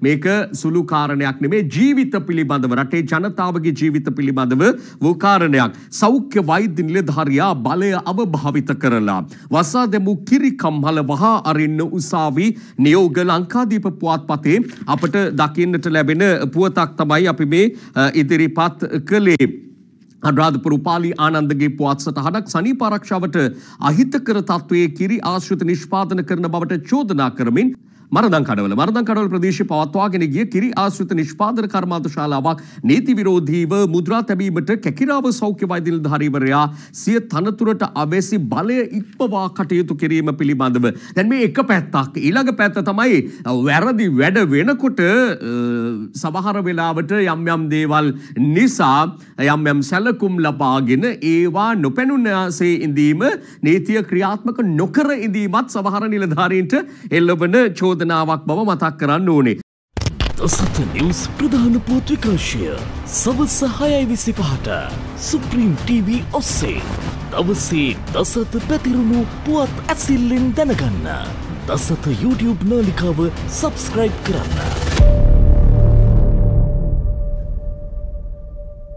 මේක සුළු කාරණයක් නෙමේ ජීවිත පිළිබඳව රටේ ජනතාවගේ ජීවිත පිළිබඳව වූ කාරණයක්. සෞඛ්‍ය වෛද්‍ය නිලධාරියා බලය අවභාවිත කරලා. වසා දෙමු කිරිකම්හල වහා අරින්න උසාවි නියෝග ලංකාදීප පුවත්පතේ අපට දකින්නට ලැබෙන පුවතක් තමයි අපි මේ ඉදිරිපත් කළේ. අනුරාධපුර උපාලි ආනන්දගේ පුවත් සටහනක් සනීප ආරක්ෂාවට අහිතකර තත්වයේ කිරි ආශ්‍රිත නිෂ්පාදන කරන බවට චෝදනා කරමින් මරදං කඩවල. මරදං කඩවල ප්‍රදේශ පවත්වාගෙන ගිය කිරි ආශ්‍රිත නිෂ්පාදන කර්මාන්ත ශාලාවක් නීති විරෝධීව මුද්‍රා තැබීමට කැකිරාව සෞඛ්‍ය වෛද්‍ය නිලධාරීවරයා සිය තනතුරට අවැසි බලය ඉක්මවා කටයුතු කිරීම පිළිබඳව. දැන් මේ එක පැත්තක්. ඊළඟ පැත්ත තමයි වැරදි වැඩ වෙනකොට සමහර වෙලාවට යම් යම් දේවල් නිසා යම් යම් සැලකුම් ලබාගෙන ඒවා නොපැනුනාසේ ඉඳීම නීතිය ක්‍රියාත්මක නොකර ඉඳීමත් සමහර නිලධාරීන්ට එල්ලවන චෝද චෝදනාවක් බව මතක් කරන්න ඕනේ. දසත නිවස් ප්‍රධාන පුවත් විකාශය සවස හයයි විසි පහට සුප්‍රීම් TV ඔස්සේ දවසේ දසත පැතිරුණු පුවත් ඇසිල්ලෙන් දැනගන්න. දසත YouTube නාලිකාව සබස්ක්‍රයිබ් කරන්න.